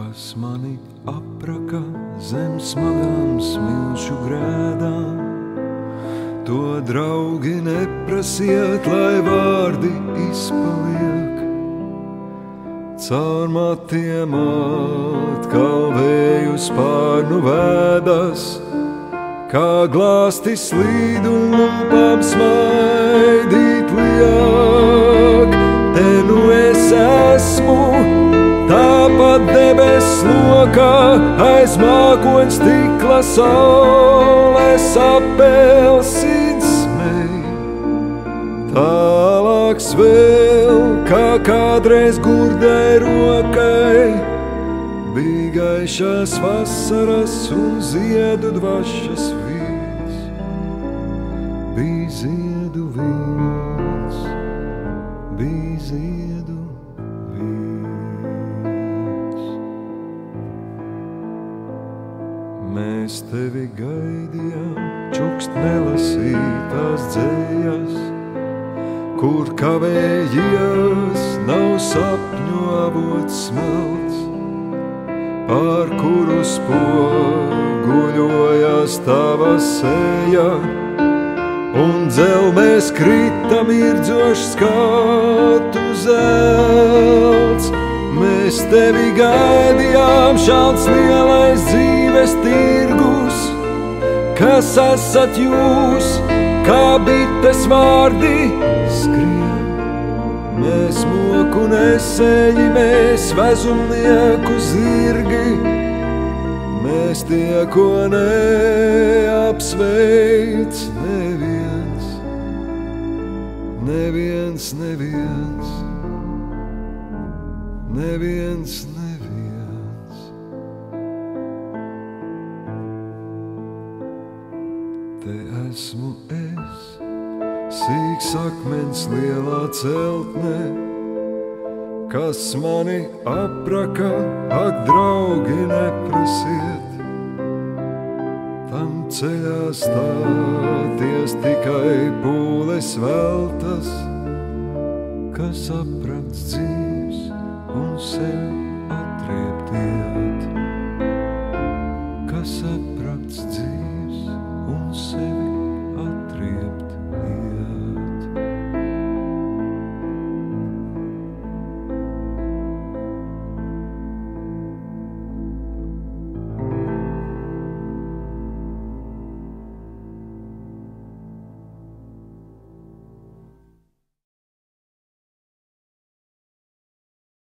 kas mani apraka zem smagām smilšu grēdām. To draugi neprasiet, lai vārdi izpaliek. Caur matiem atkal vēju spārnu vēdas, kā glāstis līd un lūpām smaidīt liek. Te nu es esmu Tāpat debesu lokā aiz mākoņa stikla saules apelsīns smēj. Tālāks vēl, kā kādreiz gurdai rokai, bija gaišās vasaras un ziedu dvašas vīns. Bija ziedu vīns, bija ziedu Mēs tevi gaidījām, čukst nelasītās dzējas, kur kavējies, nav sapņu avots smelts, pār kuru spoguļojas tava seja, un dzelmēs krita mirdzošs skatu zelts. Mēs tevi gaidījām, šāds lielais dzīves tirgus, kas esat jūs, kā bites vārdi skrien. Mēs moku nesēji, mēs vezumnieku zirgi, mēs tie, ko neapsveic neviens, neviens, neviens neviens, neviens. Esmu es, sīks akmens lielā celtnē, kas mani apraka, ak, draugi, neprasiet. Tam ceļā stāties tikai pūles veltas, kas aprakts dzīves un sevi.